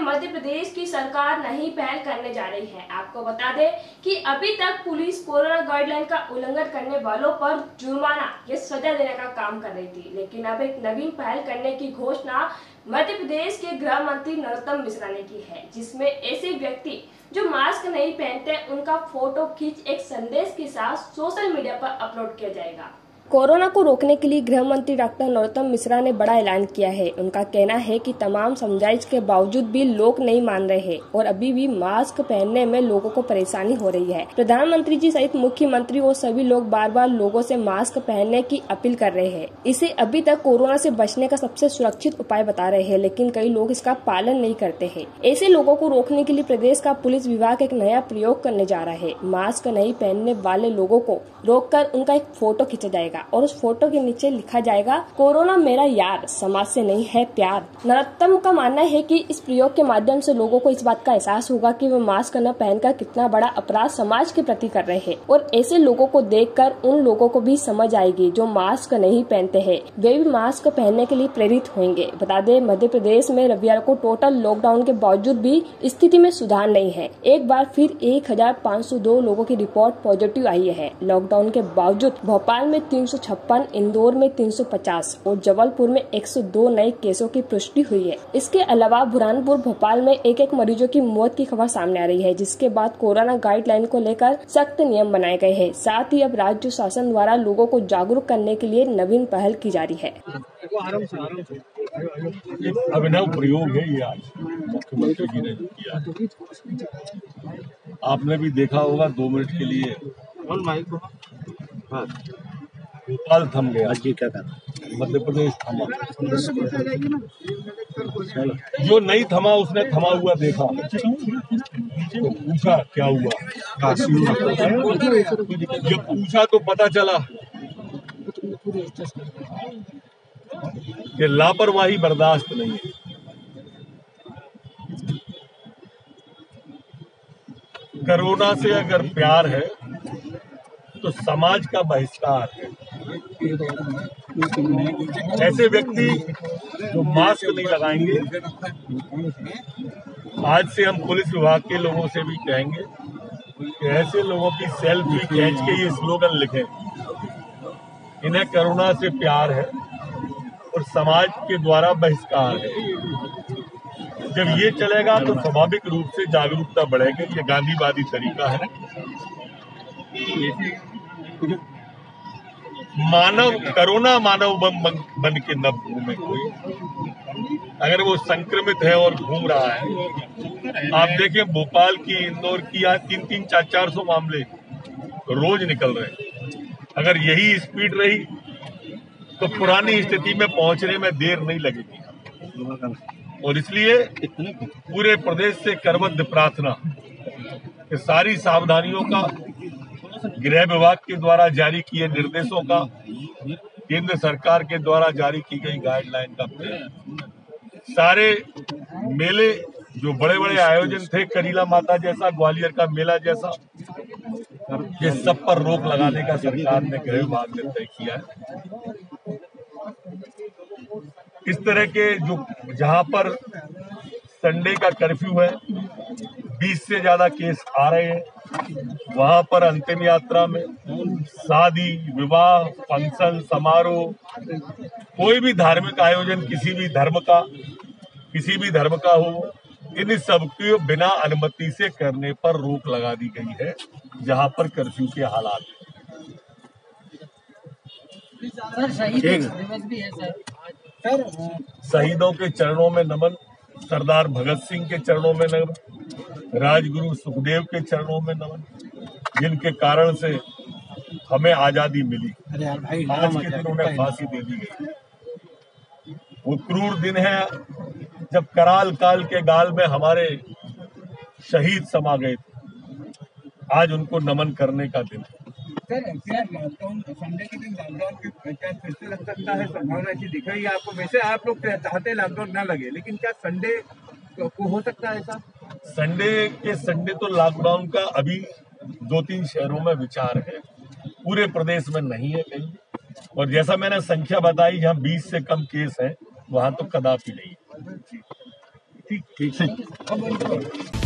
मध्य प्रदेश की सरकार नई पहल करने जा रही है। आपको बता दें कि अभी तक पुलिस कोरोना गाइडलाइन का उल्लंघन करने वालों पर जुर्माना या सजा देने का काम कर रही थी, लेकिन अब एक नवीन पहल करने की घोषणा मध्य प्रदेश के गृह मंत्री नरोत्तम मिश्रा ने की है, जिसमें ऐसे व्यक्ति जो मास्क नहीं पहनते उनका फ़ोटो खींच एक संदेश के साथ सोशल मीडिया पर अपलोड किया जाएगा। कोरोना को रोकने के लिए गृह मंत्री डॉक्टर नरोत्तम मिश्रा ने बड़ा ऐलान किया है। उनका कहना है कि तमाम समझाइश के बावजूद भी लोग नहीं मान रहे हैं और अभी भी मास्क पहनने में लोगों को परेशानी हो रही है। प्रधानमंत्री जी सहित मुख्यमंत्री और सभी लोग बार बार लोगों से मास्क पहनने की अपील कर रहे हैं। इसे अभी तक कोरोना से बचने का सबसे सुरक्षित उपाय बता रहे हैं, लेकिन कई लोग इसका पालन नहीं करते हैं। ऐसे लोगों को रोकने के लिए प्रदेश का पुलिस विभाग एक नया प्रयोग करने जा रहा है। मास्क नहीं पहनने वाले लोगों को रोककर उनका एक फ़ोटो खींचा जाएगा। जाएगा और उस फ़ोटो के नीचे लिखा जाएगा, कोरोना मेरा यार, समाज से नहीं है प्यार। नरोत्तम का मानना है कि इस प्रयोग के माध्यम से लोगों को इस बात का एहसास होगा कि वे मास्क न पहनकर कितना बड़ा अपराध समाज के प्रति कर रहे हैं। और ऐसे लोगों को देखकर उन लोगों को भी समझ आएगी जो मास्क नहीं पहनते हैं। वे भी मास्क पहनने के लिए प्रेरित होंगे। बता दें, मध्य प्रदेश में रविवार को टोटल लॉकडाउन के बावजूद भी स्थिति में सुधार नहीं है। एक बार फिर एक हज़ार पाँच सौ दो लोगों की रिपोर्ट पॉजिटिव आई है। लॉकडाउन के बावजूद भोपाल में तीन इंदौर में 350 और जबलपुर में 102 नए केसों की पुष्टि हुई है। इसके अलावा बुरहानपुर भोपाल में एक एक मरीजों की मौत की खबर सामने आ रही है जिसके बाद कोरोना गाइडलाइन को लेकर सख्त नियम बनाए गए हैं। साथ ही अब राज्य शासन द्वारा लोगों को जागरूक करने के लिए नवीन पहल की जा रही है। अभिनव प्रयोग है ये आज। मुख्यमंत्री जी ने किया आपने भी देखा होगा दो मिनट के लिए। भोपाल थम गया। आज ये क्या कर मध्य प्रदेश थमा। जो नहीं थमा उसने थमा हुआ देखा। तो पूछा क्या हुआ? जब पूछा तो पता चला कि लापरवाही बर्दाश्त नहीं है। कोरोना से अगर प्यार है तो समाज का बहिष्कार है। ऐसे व्यक्ति जो मास्क नहीं लगाएँगे, आज से हम पुलिस विभाग के लोगों से भी कहेंगे कि ऐसे लोगों की सेल्फी खींच के ये स्लोगन लिखें। इन्हें करुणा से प्यार है और समाज के द्वारा बहिष्कार है। जब ये चलेगा तो स्वाभाविक रूप से जागरूकता बढ़ेगी। ये गांधीवादी तरीका है। मानव करोना मानव बन, बन के न घूमे कोई। अगर वो संक्रमित है और घूम रहा है आप देखिए भोपाल की इंदौर की आज तीन तीन चार चार सौ मामले रोज निकल रहे अगर यही स्पीड रही तो पुरानी स्थिति में पहुँचने में देर नहीं लगेगी। और इसलिए पूरे प्रदेश से करबद्ध प्रार्थना कि सारी सावधानियों का गृह विभाग के द्वारा जारी किए निर्देशों का केंद्र सरकार के द्वारा जारी की गई गाइडलाइन का सारे मेले जो बड़े बड़े आयोजन थे, करीला माता जैसा, ग्वालियर का मेला जैसा, ये सब पर रोक लगाने का सरकार ने गृह विभाग ने तय किया है। इस तरह के जो, जहाँ पर संडे का कर्फ्यू है 20 से ज़्यादा केस आ रहे हैं। वहाँ पर अंतिम यात्रा में शादी विवाह फ़ंक्शन समारोह कोई भी धार्मिक आयोजन किसी भी धर्म का किसी भी धर्म का हो इन सब सबके बिना अनुमति से करने पर रोक लगा दी गई है जहाँ पर कर्फ्यू के हालात शहीदों के चरणों में नमन सरदार भगत सिंह के चरणों में नमन राजगुरु सुखदेव के चरणों में नमन। जिनके कारण से हमें आज़ादी मिली। आज के दिन उन्हें फांसी दे दी गई। वो क्रूर दिन है जब कराल काल के गाल में हमारे शहीद समा गए थे। आज उनको नमन करने का दिन सर क्या लॉकडाउन संडे के दिन लॉकडाउन की क्या फिर से लग सकता है संभावना ऐसी दिख रही है आपको। वैसे आप लोग चाहते लॉकडाउन ना लगे लेकिन क्या संडे को हो सकता है ऐसा? संडे के संडे तो लॉकडाउन का अभी दो तीन शहरों में विचार है। पूरे प्रदेश में नहीं है कहीं। और जैसा मैंने संख्या बताई, जहाँ बीस से कम केस है, वहाँ तो कदापि नहीं ठीक ठीक।